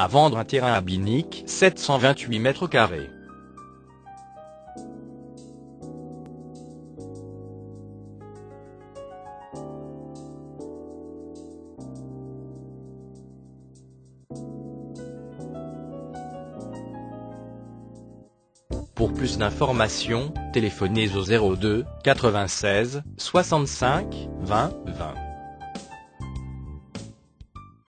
À vendre un terrain à Binic, 728 mètres carrés. Pour plus d'informations, téléphonez au 02 96 65 20 20.